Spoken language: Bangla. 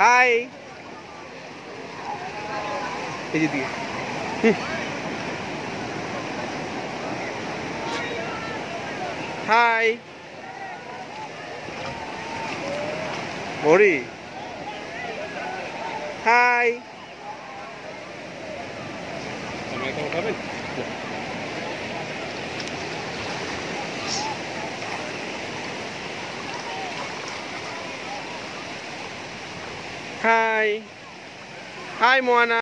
হাই। এই দিকে। হাই। মরি হাই। উঠাবেন? High high Moana